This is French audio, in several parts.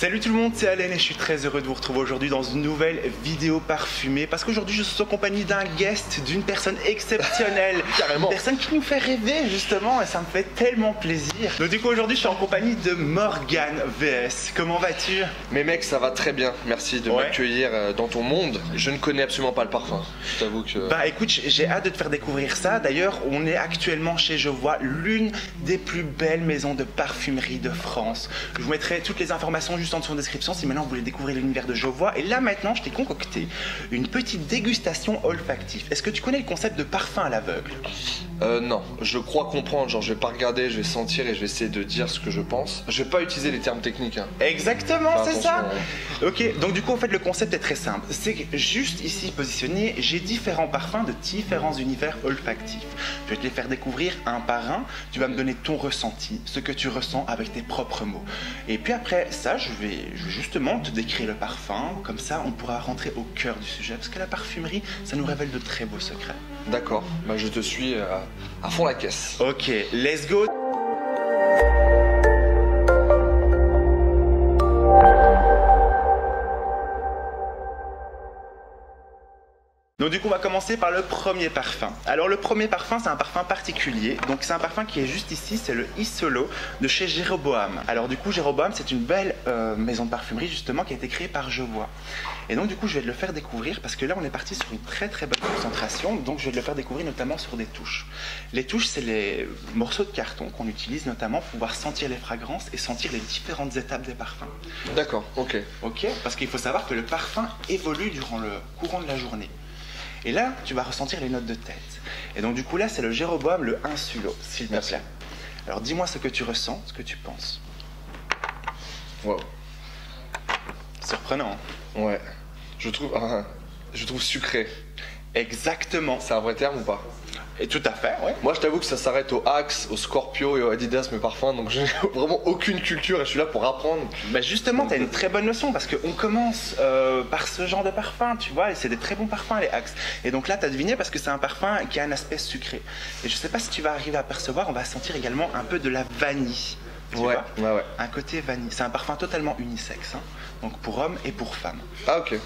Salut tout le monde, c'est Alain et je suis très heureux de vous retrouver aujourd'hui dans une nouvelle vidéo parfumée parce qu'aujourd'hui je suis en compagnie d'un guest, d'une personne exceptionnelle, Carrément. une personne qui nous fait rêver justement et ça me fait tellement plaisir. Donc du coup aujourd'hui je suis en compagnie de Morgane VS. Comment vas-tu? Mais mec, ça va très bien. Merci de Ouais. m'accueillir euh, dans ton monde. Je ne connais absolument pas le parfum. Je t'avoue que. Bah écoute, j'ai j'ai hâte de te faire découvrir ça. D'ailleurs, on est actuellement chez Je vois l'une des plus belles maisons de parfumerie de France. Je vous mettrai toutes les informations juste en dessous en description si maintenant vous voulez découvrir l'univers de Je vois. Et là maintenant, je t'ai concocté une petite dégustation olfactive. Est-ce que tu connais le concept de parfum à l'aveugle? Euh, non, je crois comprendre. Genre, je vais pas regarder, je vais sentir et je vais essayer de dire ce que je pense. Je vais pas utiliser les termes techniques. Hein. Exactement, c'est ça. attention. Ok, donc du coup, en fait, le concept est très simple. C'est que juste ici positionné, j'ai différents parfums de différents univers olfactifs. Je vais te les faire découvrir un par un. Tu vas me donner ton ressenti, ce que tu ressens avec tes propres mots. Et puis après ça, je vais, je vais justement te décrire le parfum. Comme ça, on pourra rentrer au cœur du sujet. Parce que la parfumerie, ça nous révèle de très beaux secrets. D'accord, bah je te suis euh, à fond la caisse. Ok, let's go. Donc du coup on va commencer par le premier parfum. Alors le premier parfum c'est un parfum particulier. Donc c'est un parfum qui est juste ici, c'est le Isolo de chez Jéroboam. Alors du coup Jéroboam c'est une belle euh, maison de parfumerie justement qui a été créée par Jevois. Et donc du coup je vais te le faire découvrir parce que là on est parti sur une très très bonne concentration. Donc je vais te le faire découvrir notamment sur des touches. Les touches c'est les morceaux de carton qu'on utilise notamment pour pouvoir sentir les fragrances et sentir les différentes étapes des parfums. D'accord, ok. Ok? Parce qu'il faut savoir que le parfum évolue durant le courant de la journée. Et là, tu vas ressentir les notes de tête. Et donc, du coup, là, c'est le Jéroboam, le insulo, s'il te plaît. Alors, dis-moi ce que tu ressens, ce que tu penses. Wow. Surprenant. hein Ouais. Je trouve. ah, je trouve sucré. Exactement. C'est un vrai terme ou pas? Et tout à fait, ouais. Moi, je t'avoue que ça s'arrête au Axe, au Scorpio et au Adidas, mes parfums. Donc, j'ai vraiment aucune culture et je suis là pour apprendre. Bah justement, tu as une très bonne notion parce qu'on commence euh, par ce genre de parfum, tu vois, et c'est des très bons parfums, les Axe. Et donc là, tu as deviné parce que c'est un parfum qui a un aspect sucré. Et je sais pas si tu vas arriver à percevoir, on va sentir également un peu de la vanille. Tu ouais, vois ouais, ouais. un côté vanille. C'est un parfum totalement unisexe, hein. donc pour hommes et pour femmes. Ah, ok.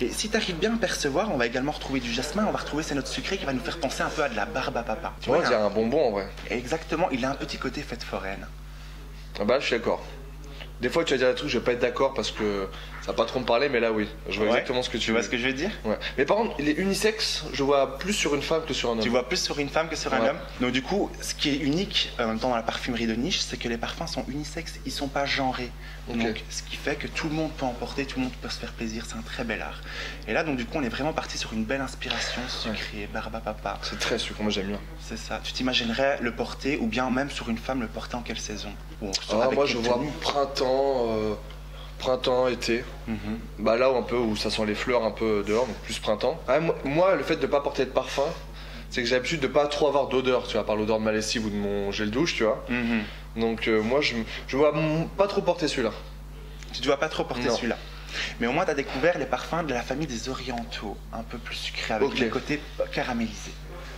Et si tu arrives bien à percevoir, on va également retrouver du jasmin, on va retrouver ces notes sucrées qui va nous faire penser un peu à de la barbe à papa. Tu Ouais, vois, il y a un bonbon en vrai. Exactement, il a un petit côté fête foraine. Ah bah, je suis d'accord. Des fois, tu vas dire des trucs, je vais pas être d'accord parce que ça va pas trop me parler, mais là, oui. Je vois Ouais. exactement ce que tu, Tu vois ce que je veux dire? Ouais. Mais par contre, il est unisexe, je vois plus sur une femme que sur un homme. Tu vois plus sur une femme que sur un homme? Donc du coup, ce qui est unique euh, en même temps dans la parfumerie de niche, c'est que les parfums sont unisexes, ils sont pas genrés. Donc ce qui fait que tout le monde peut en porter, tout le monde peut se faire plaisir, c'est un très bel art. Et là donc du coup, on est vraiment parti sur une belle inspiration sucrée, barbe à papa. C'est très sucré, moi j'aime bien. C'est ça. Tu t'imaginerais le porter ou bien même sur une femme le porter en quelle saison? Ou Ah, moi, je vois tenue printemps, euh, printemps, été. Mhm. Bah là, un peu où ça sent les fleurs un peu dehors, donc plus printemps. Ah, moi, le fait de pas porter de parfum, c'est que j'ai l'habitude de pas trop avoir d'odeur, tu vois, par l'odeur de ma lessive ou de mon gel douche, tu vois. Mhm. Donc euh, moi, je, je vois pas trop porter celui-là. Tu ne dois pas trop porter celui-là. Mais au moins, tu as découvert les parfums de la famille des orientaux, un peu plus sucrés, avec Ok. le côté caramélisé.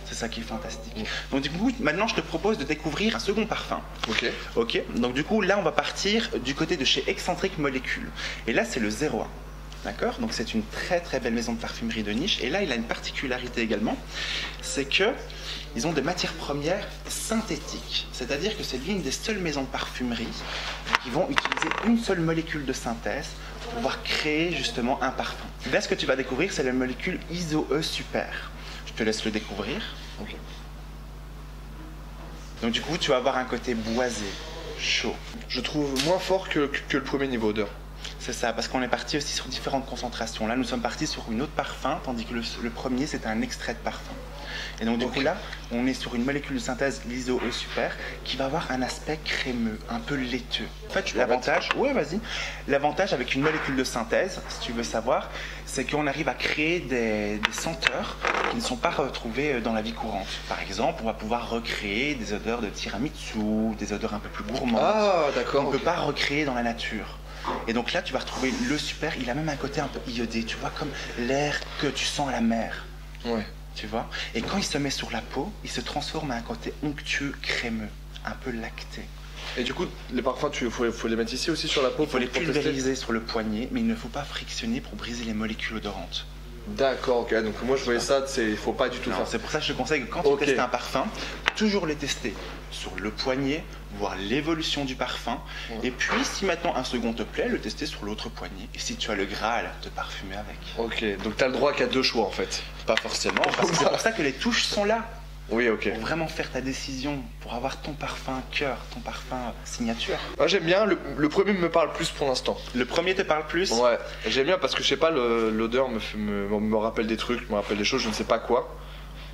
C'est ça qui est fantastique. Mm. Donc du coup, maintenant, je te propose de découvrir un second parfum. Ok. Ok Donc du coup, là, on va partir du côté de chez Excentric Molecule. Et là, c'est le 01. D'accord? Donc c'est une très très belle maison de parfumerie de niche. Et là, il a une particularité également, c'est que ils ont des matières premières synthétiques. C'est-à-dire que c'est l'une des seules maisons de parfumerie qui vont utiliser une seule molécule de synthèse pour pouvoir créer justement un parfum. Là, ce que tu vas découvrir, c'est la molécule ISO-E Super. Je te laisse le découvrir. Donc du coup, tu vas avoir un côté boisé, chaud. Je trouve moins fort que, que, que le premier niveau odeur. C'est ça, parce qu'on est parti aussi sur différentes concentrations. Là, nous sommes partis sur une autre parfum, tandis que le, le premier, c'était un extrait de parfum. Et donc, du coup, là, on est sur une molécule de synthèse, l'ISO E super, qui va avoir un aspect crémeux, un peu laiteux. En fait, l'avantage, ouais, vas-y. L'avantage avec une molécule de synthèse, si tu veux savoir, c'est qu'on arrive à créer des, des senteurs qui ne sont pas retrouvées dans la vie courante. Par exemple, on va pouvoir recréer des odeurs de tiramisu, des odeurs un peu plus gourmandes Ah, qu'on d'accord. ne peut pas recréer dans la nature. Et donc là, tu vas retrouver le super. Il a même un côté un peu iodé, tu vois, comme l'air que tu sens à la mer, Ouais. tu vois? Et quand il se met sur la peau, il se transforme à un côté onctueux, crémeux, un peu lacté. Et du coup, les parfums, il faut, faut, les mettre ici aussi sur la peau Il faut les pulvériser sur le poignet, mais il ne faut pas frictionner pour briser les molécules odorantes. D'accord, ok. Donc moi je voyais ça, il faut pas du tout faire. C'est pour ça que je te conseille que quand tu testes un parfum, toujours les tester sur le poignet, voir l'évolution du parfum. Et puis si maintenant un second te plaît, le tester sur l'autre poignet. Et si tu as le Graal, te parfumer avec. Ok, donc tu as le droit qu'à deux choix en fait. Pas forcément, parce que c'est pour ça que les touches sont là. Oui, ok. Pour vraiment faire ta décision, pour avoir ton parfum cœur, ton parfum signature. Moi j'aime bien, le, premier me parle plus pour l'instant. Le premier te parle plus? Ouais, j'aime bien parce que je sais pas, l'odeur me, me, me, rappelle des trucs, me rappelle des choses, je ne sais pas quoi.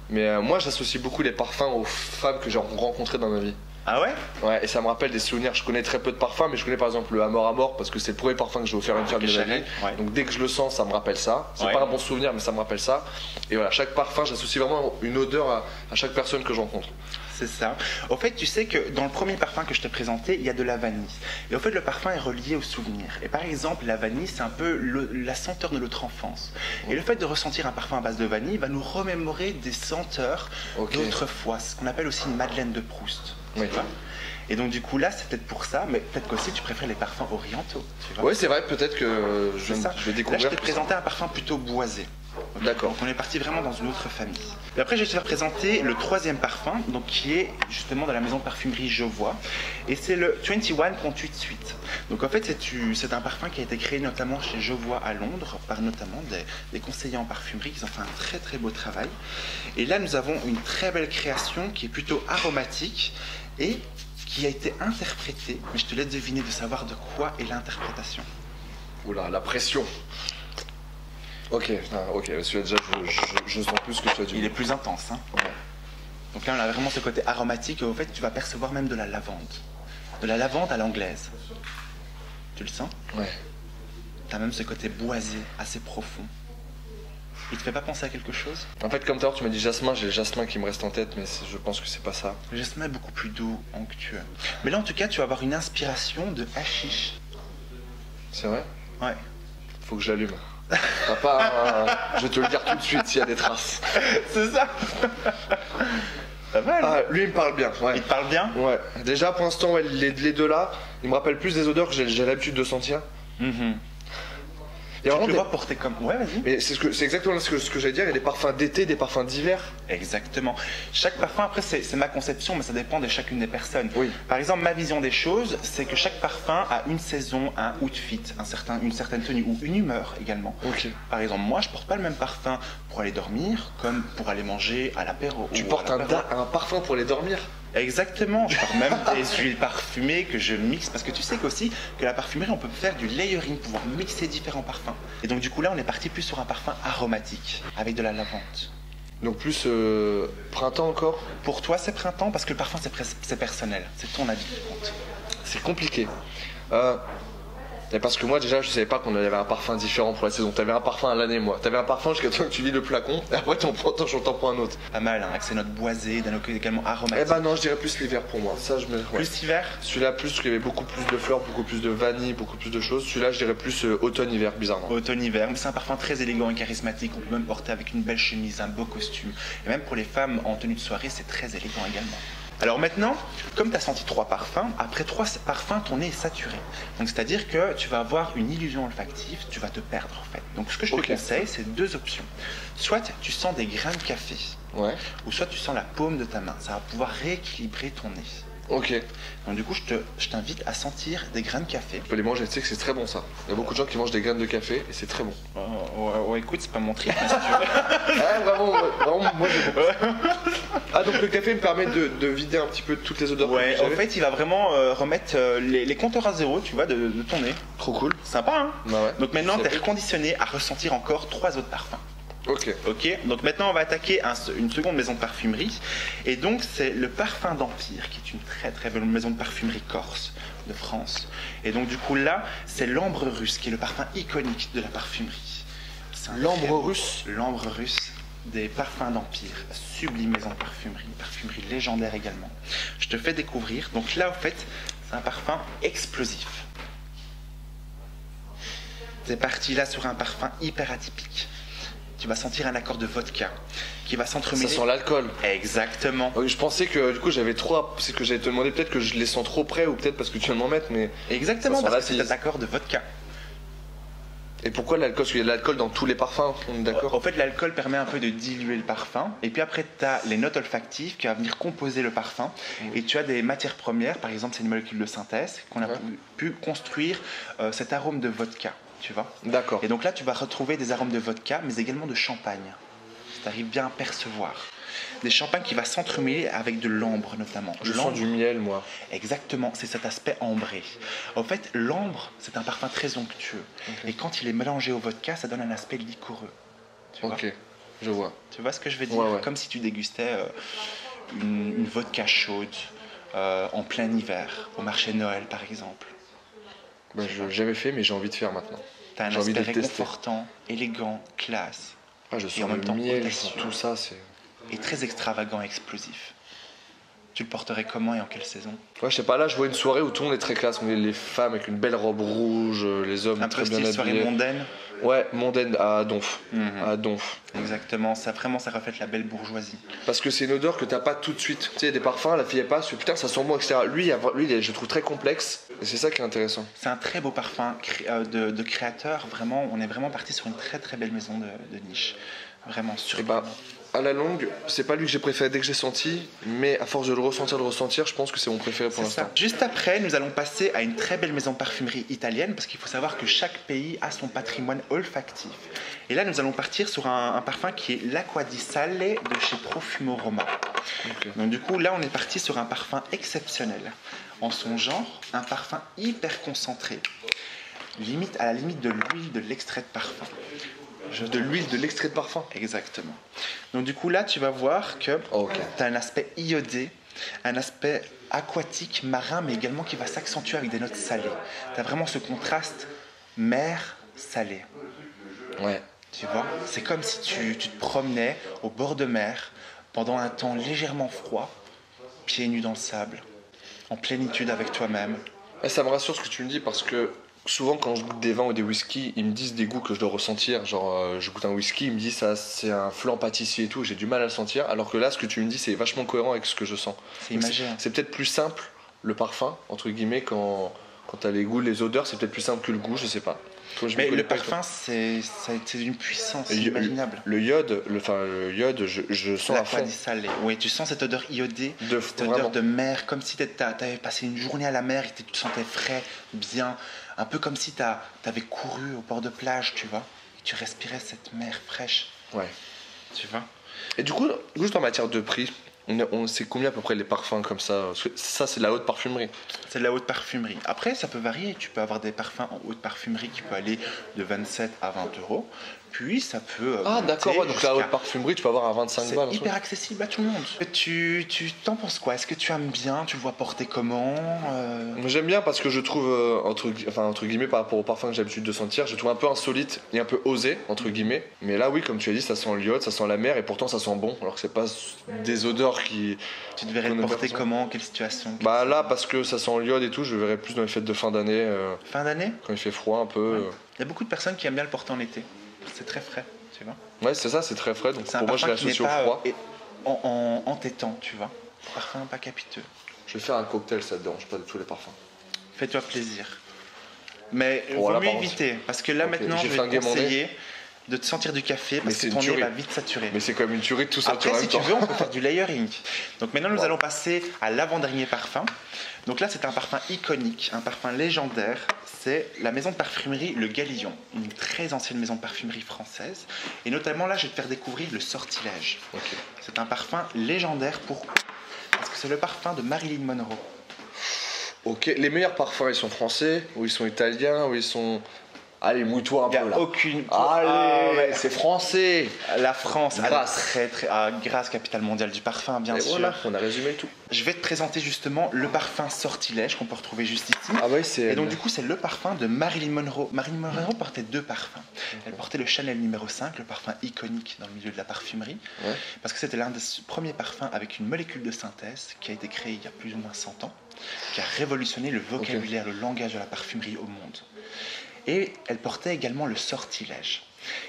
Mais euh, moi j'associe beaucoup les parfums aux femmes que j'ai rencontrées dans ma vie. Ah ouais? Ouais, et ça me rappelle des souvenirs. Je connais très peu de parfums, mais je connais par exemple le Amor à mort parce que c'est le premier parfum que je vais offrir à une femme de ma vie. Donc dès que je le sens, ça me rappelle ça. C'est pas un bon souvenir, mais ça me rappelle ça. Et voilà, chaque parfum, j'associe vraiment une odeur à, chaque personne que je rencontre. C'est ça. Au fait, tu sais que dans le premier parfum que je t'ai présenté, il y a de la vanille. Et au fait, le parfum est relié au souvenir. Et par exemple, la vanille, c'est un peu la senteur de notre enfance. Et le fait de ressentir un parfum à base de vanille va nous remémorer des senteurs d'autrefois, ce qu'on appelle aussi une Madeleine de Proust. Oui. Et donc du coup là, c'est peut-être pour ça, mais peut-être qu'aussi tu préfères les parfums orientaux. Oui, c'est vrai, peut-être que je, je, vais découvrir. Là, je t'ai présenté un parfum plutôt boisé. D'accord. Donc on est parti vraiment dans une autre famille. Et après, je vais te faire présenter le troisième parfum, donc qui est justement de la maison de parfumerie Jovois, et c'est le 21.8 Suite. Donc en fait, c'est un parfum qui a été créé notamment chez Jovois à Londres, par notamment des, des, conseillers en parfumerie qui ont fait un très très beau travail. Et là, nous avons une très belle création qui est plutôt aromatique et qui a été interprétée, mais je te laisse deviner de savoir de quoi est l'interprétation. Oula, la pression. Ok, ah, ok, celui-là déjà, je, sens plus que tu as dit. Il est plus intense, hein Donc là, on a vraiment ce côté aromatique, et au fait, tu vas percevoir même de la lavande. De la lavande à l'anglaise. Tu le sens? Ouais. Tu as même ce côté boisé, assez profond. Il te fait pas penser à quelque chose? En fait, comme tout à l'heure, tu m'as dit jasmin, j'ai le jasmin qui me reste en tête, mais je pense que c'est pas ça. Le jasmin est beaucoup plus doux, onctueux. Mais là, en tout cas, tu vas avoir une inspiration de hashish. C'est vrai? Ouais. Faut que j'allume. Papa, je vais te le dire tout de suite s'il y a des traces. C'est ça Pas mal. Ah, lui, il me parle bien. Il te parle bien Ouais. Déjà, pour l'instant, les, deux là, ils me rappellent plus des odeurs que j'ai l'habitude de sentir. Mm tu le vois porter comme. Ouais, vas-y. Mais c'est ce exactement ce que, ce que j'allais dire. Il y a des parfums d'été, des parfums d'hiver. Exactement. Chaque parfum, après, c'est ma conception, mais ça dépend de chacune des personnes. Oui. Par exemple, ma vision des choses, c'est que chaque parfum a une saison, un outfit, un certain, une certaine tenue ou une humeur également. Ok. Par exemple, moi, je porte pas le même parfum pour aller dormir comme pour aller manger à l'apéro. Tu portes un, un parfum pour aller dormir Exactement, je parle même des huiles parfumées que je mixe parce que tu sais qu'aussi que la parfumerie on peut faire du layering, pouvoir mixer différents parfums. Et donc du coup là on est parti plus sur un parfum aromatique avec de la lavande. Donc plus euh, printemps encore? Pour toi c'est printemps parce que le parfum c'est personnel, c'est ton avis qui compte. C'est compliqué. Euh, parce que moi déjà je savais pas qu'on avait un parfum différent pour la saison. T'avais un parfum à l'année moi. T'avais un parfum jusqu'à temps que tu lis le flacon et après t'en prends, t'en prends un autre. Pas mal, hein, avec ses notes boisées, d'un également aromatique. Eh ben non, je dirais plus l'hiver pour moi. Ça je me. Plus l'hiver Celui-là plus parce qu'il y avait beaucoup plus de fleurs, beaucoup plus de vanille, beaucoup plus de choses. Celui-là je dirais plus euh, automne-hiver, bizarrement. Automne-hiver, mais c'est un parfum très élégant et charismatique. On peut même porter avec une belle chemise, un beau costume. Et même pour les femmes en tenue de soirée, c'est très élégant également. Alors maintenant, comme tu as senti trois parfums, après trois parfums, ton nez est saturé. Donc c'est-à-dire que tu vas avoir une illusion olfactive, tu vas te perdre en fait. Donc ce que je te conseille, c'est deux options. Soit tu sens des grains de café, ou soit tu sens la paume de ta main. Ça va pouvoir rééquilibrer ton nez. Ok. Donc du coup, je t'invite à sentir des grains de café. Tu peux les manger, tu sais que c'est très bon ça. Il y a beaucoup de gens qui mangent des graines de café et c'est très bon. Oh, oh, écoute, c'est pas mon trip, mais si tu veux. ah, vraiment, vraiment, moi j'aime Ah, donc le café me permet de, vider un petit peu toutes les odeurs. Ouais, en fait, il va vraiment euh, remettre euh, les, compteurs à zéro, tu vois, de, ton nez. Trop cool. Sympa, hein bah ouais. Donc maintenant, t'es reconditionné à ressentir encore trois autres parfums. Ok. Ok. Donc maintenant, on va attaquer une seconde maison de parfumerie. Et donc, c'est le Parfum d'Empire, qui est une très très belle maison de parfumerie corse de France. Et donc, du coup, là, c'est l'ambre russe, qui est le parfum iconique de la parfumerie. L'ambre russe L'ambre russe des parfums d'Empire. Sublime maison de parfumerie, parfumerie légendaire également. Je te fais découvrir. Donc là, au fait, c'est un parfum explosif. C'est parti là sur un parfum hyper atypique tu vas sentir un accord de vodka qui va s'entremêler. Ça sent l'alcool. Exactement. je pensais que du coup j'avais trop. C'est que j'allais te demander peut-être que je les sens trop près ou peut-être parce que tu viens de m'en mettre, mais. Exactement, parce que c'est cet accord de vodka. Et pourquoi l'alcool? Parce qu'il y a de l'alcool dans tous les parfums, on est d'accord? En fait, l'alcool permet un peu de diluer le parfum. Et puis après, tu as les notes olfactives qui vont venir composer le parfum. Mmh. Et tu as des matières premières, par exemple, c'est une molécule de synthèse qu'on a pu, construire euh, cet arôme de vodka tu vois. D'accord. Et donc là, tu vas retrouver des arômes de vodka, mais également de champagne. Tu arrives bien à percevoir. Des champagnes qui va s'entremêler avec de l'ambre notamment. Je sens du miel, moi. Exactement, c'est cet aspect ambré. En fait, l'ambre, c'est un parfum très onctueux. Et quand il est mélangé au vodka, ça donne un aspect liquoreux. ok, je vois. Tu vois ce que je veux dire Comme si tu dégustais euh, une, vodka chaude euh, en plein hiver, au marché Noël par exemple. Bah, je n'ai jamais fait, mais j'ai envie de faire maintenant. T'as un aspect réconfortant, élégant, classe. Ah, je sens en même temps miel, tout ça, c'est. Et très extravagant, explosif. Tu le porterais comment et en quelle saison? Ouais, je sais pas, là je vois une soirée où tout le monde est très classe. les femmes avec une belle robe rouge, les hommes un très bien habillés. soirée mondaine? Ouais, mondaine à Donf. Mhm. À Donf. Exactement, ça vraiment ça reflète la belle bourgeoisie. Parce que c'est une odeur que t'as pas tout de suite. Tu sais, des parfums, la fille elle passe, putain ça sent bon, etc. Lui, lui je trouve très complexe et c'est ça qui est intéressant. C'est un très beau parfum euh, de, créateur, vraiment, on est vraiment parti sur une très très belle maison de, niche. Vraiment, sur. Et bah, à la longue, c'est pas lui que j'ai préféré dès que j'ai senti, mais à force de le ressentir, de le ressentir, je pense que c'est mon préféré pour l'instant. Juste après, nous allons passer à une très belle maison de parfumerie italienne, parce qu'il faut savoir que chaque pays a son patrimoine olfactif. Et là, nous allons partir sur un, parfum qui est l'Aqua di Sale de chez Profumo Roma. Donc du coup, là, on est parti sur un parfum exceptionnel. En son genre, un parfum hyper concentré, limite à la limite de l'huile de l'extrait de parfum de l'huile de l'extrait de parfum. Exactement. Donc du coup là, tu vas voir que tu as un aspect iodé, un aspect aquatique, marin, mais également qui va s'accentuer avec des notes salées. Tu as vraiment ce contraste mer-salé. Ouais. Tu vois? C'est comme si tu, tu te promenais au bord de mer pendant un temps légèrement froid, pieds nus dans le sable, en plénitude avec toi-même. ça me rassure ce que tu me dis parce que souvent quand je goûte des vins ou des whisky, ils me disent des goûts que je dois ressentir. Genre, euh, je goûte un whisky, ils me disent ça, c'est un flan pâtissier et tout, j'ai du mal à le sentir. Alors que là, ce que tu me dis, c'est vachement cohérent avec ce que je sens. C'est. C'est peut-être plus simple le parfum, entre guillemets, quand, quand tu as les goûts, les odeurs, c'est peut-être plus simple que le goût, je sais pas. Mais le parfum, c'est d'une puissance inimaginable. Le, iode, le, enfin, le iode, je, je sens à fond. Oui, tu sens cette odeur iodée, de, cette odeur de mer, comme si tu avais passé une journée à la mer et tu te sentais frais, bien. Un peu comme si tu avais couru au bord de plage, tu vois. Et tu respirais cette mer fraîche. Ouais. Tu vois Et du coup, juste en matière de prix, on, sait combien à peu près les parfums comme ça Ça, c'est la haute parfumerie. C'est de la haute parfumerie. Après, ça peut varier. Tu peux avoir des parfums en haute parfumerie qui peuvent aller de 27 à 20 euros. Puis ça peut. Euh, ah d'accord, donc la haute parfumerie, tu peux avoir un 25 balles. C'est hyper accessible à tout le monde. Tu, tu t'en penses quoi? Est-ce que tu aimes bien? Tu le vois porter comment? Euh? J'aime bien parce que je trouve, euh, entre, enfin, entre guillemets, par rapport au parfum que j'ai l'habitude de sentir, je trouve un peu insolite et un peu osé, entre guillemets. Mais là, oui, comme tu as dit, ça sent l'iode, ça sent la mer et pourtant ça sent bon. Alors que c'est pas des odeurs qui. Tu devrais le porter comment? Quelle situation? Bah là, parce que ça sent l'iode et tout, je verrais plus dans les fêtes de fin d'année. fin d'année? Quand il fait froid un peu. Il y a beaucoup de personnes qui aiment bien le porter en été c'est très frais, tu vois. Ouais, c'est ça, c'est très frais. Donc pour moi, je l'associe au froid. Euh, en, en, entêtant, tu vois. Parfum pas capiteux. Je vais faire un cocktail, ça te dérange pas de tous les parfums. Fais-toi plaisir. Mais il vaut mieux éviter, parce que là maintenant, je vais te conseiller de te sentir du café parce que ton nez va vite saturer. Mais c'est comme une tuerie de tout ça. Après, si tu veux, on peut faire du layering. Donc maintenant, nous allons passer à l'avant-dernier parfum. Donc là, c'est un parfum iconique, un parfum légendaire. C'est la maison de parfumerie Le Galion, une très ancienne maison de parfumerie française. Et notamment là, je vais te faire découvrir le Sortilège. C'est un parfum légendaire. Pourquoi Parce que c'est le parfum de Marilyn Monroe. Ok, les meilleurs parfums, ils sont français, ou ils sont italiens, ou ils sont Allez, mouille-toi un peu là. aucune. Allez, ah, c'est français. La France, grâce. très, très, ah, grâce capitale mondiale du parfum, bien sûr. Voilà, on a résumé tout. Je vais te présenter justement le parfum Sortilège qu'on peut retrouver juste ici. Ah oui, c'est. Et donc du coup, c'est le parfum de Marilyn Monroe. Marilyn Monroe portait deux parfums. Elle portait le Chanel numéro 5, le parfum iconique dans le milieu de la parfumerie, parce que c'était l'un des premiers parfums avec une molécule de synthèse qui a été créée il y a plus ou moins 100 ans, qui a révolutionné le vocabulaire, le langage de la parfumerie au monde. Et elle portait également le sortilège.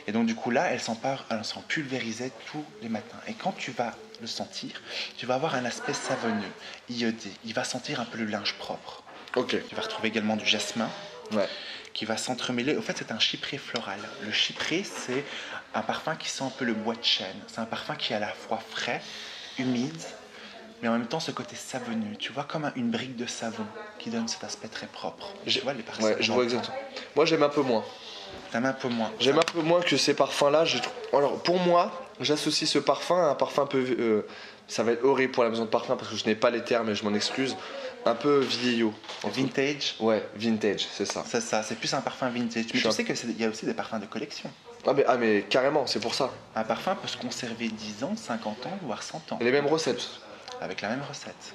Et donc du coup là, elle s'en elle s'en pulvérisait tous les matins. Et quand tu vas le sentir, tu vas avoir un aspect savonneux, iodé. Il va sentir un peu le linge propre. Ok. Tu vas retrouver également du jasmin. Ouais. Qui va s'entremêler. Au fait, c'est un chypré floral. Le chypré, c'est un parfum qui sent un peu le bois de chêne. C'est un parfum qui est à la fois frais, humide, mais en même temps ce côté savonneux. Tu vois, comme une brique de savon qui donne cet aspect très propre. Je vois les parfums. Ouais, je vois exactement. Moi, j'aime un peu moins. T'aimes un peu moins. J'aime un peu moins que ces parfums-là. Alors, pour moi, j'associe ce parfum à un parfum un peu. Euh, ça va être horrible pour la maison de parfum parce que je n'ai pas les termes et je m'en excuse. Un peu vieillot. Vintage Ouais, vintage, c'est ça. C'est ça, c'est plus un parfum vintage. Mais tu sais qu'il y a aussi des parfums de collection. Ah mais, ah mais carrément, c'est pour ça. Un parfum peut se conserver 10 ans, 50 ans, voire 100 ans. Les mêmes recettes. Avec la même recette.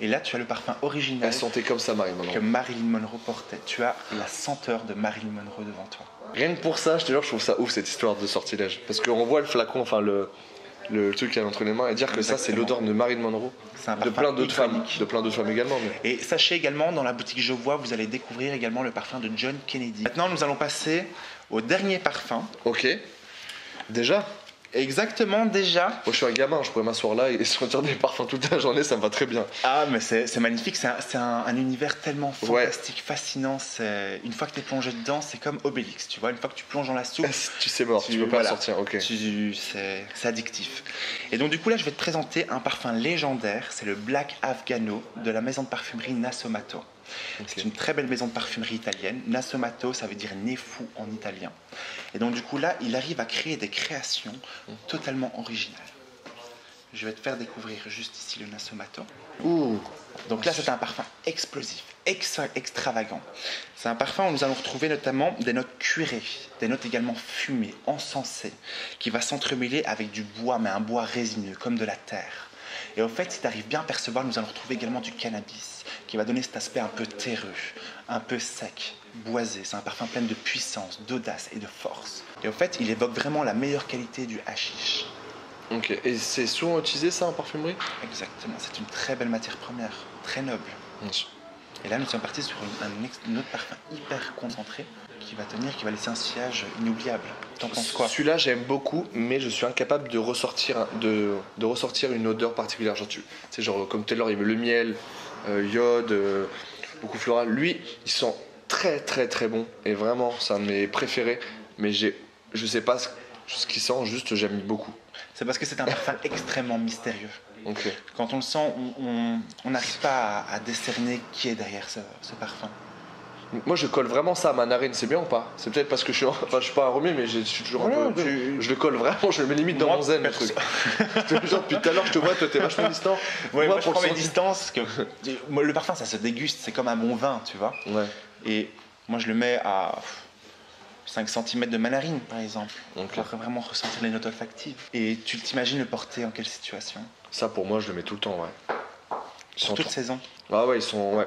Et là, tu as le parfum original. Elle sentait comme ça, Marilyn Monroe. Que Marilyn Monroe portait. Tu as la senteur de Marilyn Monroe devant toi. Rien que pour ça, je te jure, je trouve ça ouf cette histoire de sortilège. Parce qu'on voit le flacon, enfin le, le truc qu'il y a entre les mains, et dire que ça, c'est l'odeur de Marilyn Monroe. Un de plein d'autres femmes, de plein d'autres femmes également. Et sachez également, dans la boutique Je vois, vous allez découvrir également le parfum de John Kennedy. Maintenant, nous allons passer au dernier parfum. Ok. Déjà Exactement, déjà. Moi, je suis un gamin, je pourrais m'asseoir là et sentir des parfums toute la journée, ça me va très bien. Ah, mais c'est magnifique, c'est un, univers tellement fantastique, fascinant. Une fois que tu es plongé dedans, c'est comme Obélix, tu vois. Une fois que tu plonges dans la soupe. tu sais mort, tu, peux pas sortir, ok. C'est addictif. Et donc, du coup, là, je vais te présenter un parfum légendaire, c'est le Black Afghano de la maison de parfumerie Nasomato. C'est une très belle maison de parfumerie italienne. Nasomato, ça veut dire nez fou en italien. Et donc du coup là, il arrive à créer des créations totalement originales. Je vais te faire découvrir juste ici le Nasomato. Ouh. Donc là, c'est un parfum explosif, extravagant. C'est un parfum où nous allons retrouver notamment des notes cuirées, des notes également fumées, encensées, qui va s'entremêler avec du bois, mais un bois résineux, comme de la terre. Et au fait, si tu arrives bien à percevoir, nous allons retrouver également du cannabis, qui va donner cet aspect un peu terreux, un peu sec, boisé. C'est un parfum plein de puissance, d'audace et de force. Et au fait, il évoque vraiment la meilleure qualité du hashish. Ok, et c'est souvent utilisé ça en parfumerie? Exactement, c'est une très belle matière première, très noble. Et là, nous sommes partis sur un, autre parfum hyper concentré qui va tenir, qui va laisser un sillage inoubliable. T'en penses quoi? Celui-là, j'aime beaucoup, mais je suis incapable de ressortir, de, de ressortir une odeur particulière. Genre, tu sais, genre, comme Taylor, il veut le miel, euh, iode, euh, beaucoup floral. Lui, il sent très, très, très bon. Et vraiment, c'est un de mes préférés. Mais j'ai, je sais pas ce, ce qu'il sent, juste j'aime beaucoup. C'est parce que c'est un parfum extrêmement mystérieux. Quand on le sent, on n'arrive pas à, décerner qui est derrière ce, parfum. Moi, je colle vraiment ça à ma narine, c'est bien ou pas? C'est peut-être parce que je suis, enfin, je suis pas un mais je suis toujours un peu. Je le colle vraiment, je le mets limite dans mon zen, le truc. genre, depuis tout à l'heure, je te vois, toi, t'es vachement distant. Ouais, moi, je prends mes distances. Que... le parfum, ça se déguste, c'est comme un bon vin, tu vois. Ouais. Et moi, je le mets à 5 cm de manarine, par exemple. Donc, okay. Pour vraiment ressentir les notes olfactives. Et tu t'imagines le porter en quelle situation? Ça, pour moi, je le mets tout le temps, ouais. Sur toute saison Ah ouais, ils sont. Ouais.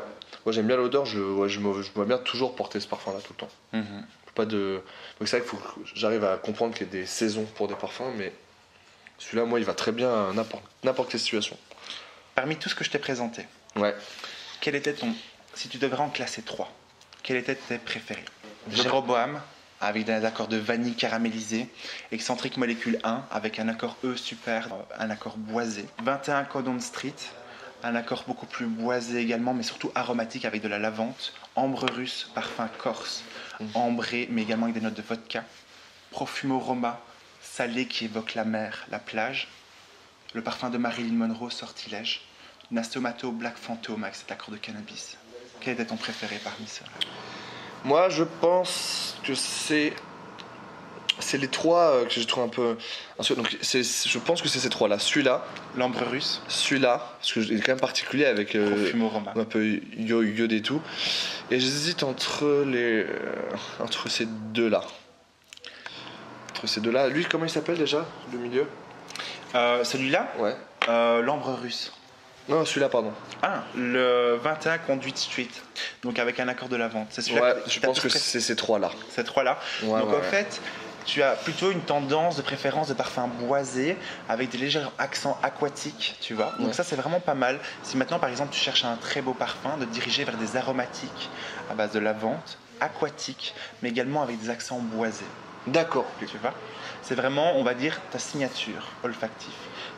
Moi, j'aime bien l'odeur, je, ouais, je, me, je vois bien toujours porter ce parfum-là tout le temps. Mhm. Pas de. c'est vrai qu'il faut que j'arrive à comprendre qu'il y a des saisons pour des parfums, mais celui-là, moi, il va très bien à n'importe quelle situation. Parmi tout ce que je t'ai présenté, ouais. quel était ton. Si tu devrais en classer trois, quels étaient tes préférés? Jéroboam, avec des accords de vanille caramélisé, excentrique molécule 1 avec un accord E super, un accord boisé, 21 Codon Street, un accord beaucoup plus boisé également, mais surtout aromatique avec de la lavande, ambre russe, parfum corse, mm. ambré, mais également avec des notes de vodka, profumo roma, salé qui évoque la mer, la plage, le parfum de Marilyn Monroe, sortilège, Nastomato Black Phantom avec cet accord de cannabis. Quel était ton préféré parmi ceux moi, je pense que c'est c'est les trois euh, que je trouve un peu. Donc, je pense que c'est ces trois-là. Celui-là. L'ambre russe. Celui-là, parce que est quand même particulier avec euh, un peu yod et tout. Et j'hésite entre les euh, entre ces deux-là. Entre ces deux-là. Lui, comment il s'appelle déjà, le milieu? Celui-là? Ouais. L'ambre russe. Non, celui-là, pardon. Ah, le 21 Conduit Street. Donc avec un accord de la vente. C'est celui-là. Ouais, je pense que c'est ces trois-là. Ces trois-là. Donc en fait, tu as plutôt une tendance de préférence de parfum boisé avec des légers accents aquatiques, tu vois. Donc ça, c'est vraiment pas mal. Si maintenant, par exemple, tu cherches un très beau parfum, de diriger vers des aromatiques à base de lavande, aquatiques, mais également avec des accents boisés. D'accord. Tu vois? C'est vraiment, on va dire, ta signature olfactive.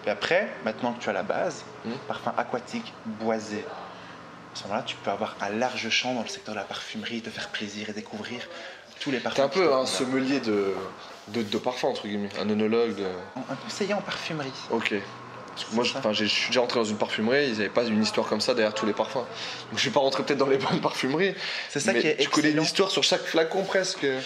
Et après, maintenant que tu as la base, hmm. parfum aquatique, boisé. À ce moment-là, tu peux avoir un large champ dans le secteur de la parfumerie, te faire plaisir et découvrir tous les parfums. T'es un peu un sommelier de, de, de parfums, entre guillemets, un onologue. De... Un conseiller en parfumerie. Ok moi, je, suis déjà rentré dans une parfumerie, ils n'avaient pas une histoire comme ça derrière tous les parfums. Donc je ne suis pas rentré peut-être dans les bonnes parfumeries. C'est ça qui est Tu connais une histoire sur chaque flacon presque. Euh,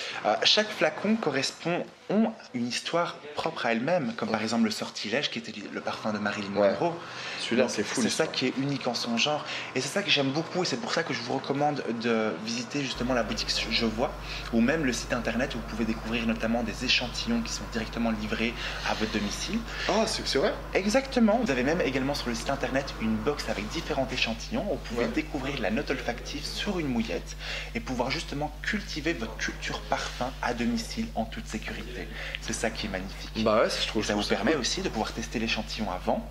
chaque flacon correspond ont une histoire propre à elles-mêmes, comme par exemple le sortilège qui était le parfum de Marilyn Monroe. Celui-là, c'est fou. C'est ça qui est unique en son genre. Et c'est ça que j'aime beaucoup, et c'est pour ça que je vous recommande de visiter justement la boutique Je Vois, ou même le site internet où vous pouvez découvrir notamment des échantillons qui sont directement livrés à votre domicile. Ah, c'est vrai? Exactement. Vous avez même également sur le site internet une box avec différents échantillons où vous pouvez découvrir la note olfactive sur une mouillette et pouvoir justement cultiver votre culture parfum à domicile en toute sécurité. C'est ça qui est magnifique. Bah ouais, je trouve. Ça vous permet aussi de pouvoir tester l'échantillon avant,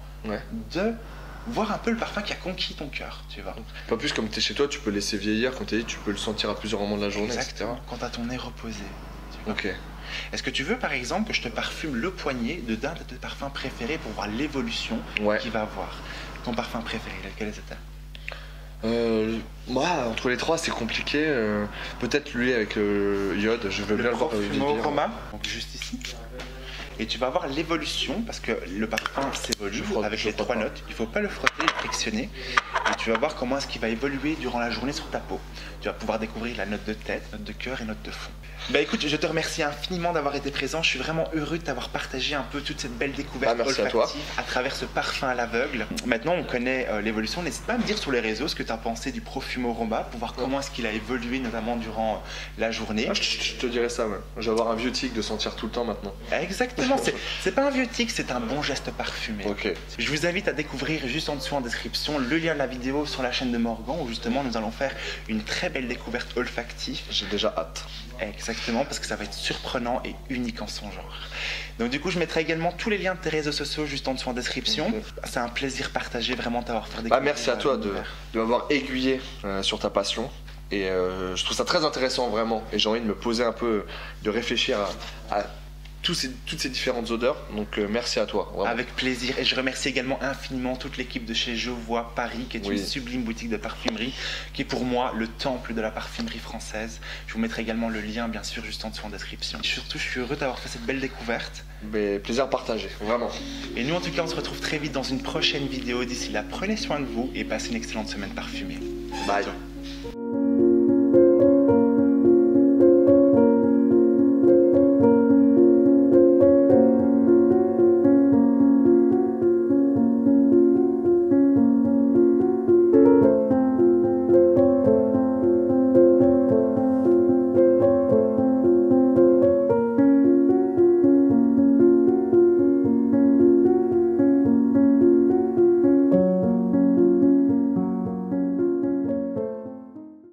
de voir un peu le parfum qui a conquis ton cœur, tu vois. Pas plus comme tu es chez toi, tu peux laisser vieillir, quand tu es tu peux le sentir à plusieurs moments de la journée, Exactement, etc. Quand tu as ton nez reposé. Ok. Est-ce que tu veux par exemple que je te parfume le poignet de d'un de tes parfums préférés pour voir l'évolution qu'il va avoir? Ton parfum préféré, lequel est-ce euh, moi, entre les trois, c'est compliqué. Euh, peut-être lui avec le iode, je veux le bien le voir. Roma, donc juste ici. Et tu vas voir l'évolution parce que le parfum s'évolue avec les trois notes. Il ne faut pas le frotter, le frictionner. Et tu vas voir comment est-ce qu'il va évoluer durant la journée sur ta peau. Tu vas pouvoir découvrir la note de tête, note de cœur et note de fond. Bah écoute, je te remercie infiniment d'avoir été présent. Je suis vraiment heureux de t'avoir partagé un peu toute cette belle découverte ah, olfactive à, travers ce parfum à l'aveugle. Maintenant, on connaît euh, l'évolution. N'hésite pas à me dire sur les réseaux ce que tu as pensé du Profumo Roma pour voir comment est-ce qu'il a évolué, notamment durant euh, la journée. Ah, je, te dirais ça, ouais. Je vais avoir un vieux tic de sentir tout le temps maintenant. Exactement. c'est pas un vieux tic, c'est un bon geste parfumé. Ok. Je vous invite à découvrir juste en dessous en description le lien de la vidéo sur la chaîne de Morgan où justement nous allons faire une très belle découverte olfactive. J'ai déjà hâte. Exactement, parce que ça va être surprenant et unique en son genre. Donc du coup, je mettrai également tous les liens de tes réseaux sociaux juste en dessous en description. C'est un plaisir partagé, vraiment t'avoir fait découvrir. Ah, merci à toi de, de m'avoir aiguillé euh, sur ta passion. Et euh, je trouve ça très intéressant vraiment. Et j'ai envie de me poser un peu, de réfléchir à toutes ces différentes odeurs. Donc euh, merci à toi. Avec plaisir. Et je remercie également infiniment toute l'équipe de chez Je Vois Paris, qui est une sublime boutique de parfumerie, qui est pour moi le temple de la parfumerie française. Je vous mettrai également le lien, bien sûr, juste en dessous en description. surtout, je suis heureux d'avoir fait cette belle découverte. Mais plaisir partagé, vraiment. Et nous, en tout cas, on se retrouve très vite dans une prochaine vidéo. D'ici là, prenez soin de vous et passez une excellente semaine parfumée. Bye.